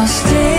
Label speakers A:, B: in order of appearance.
A: I'll stay.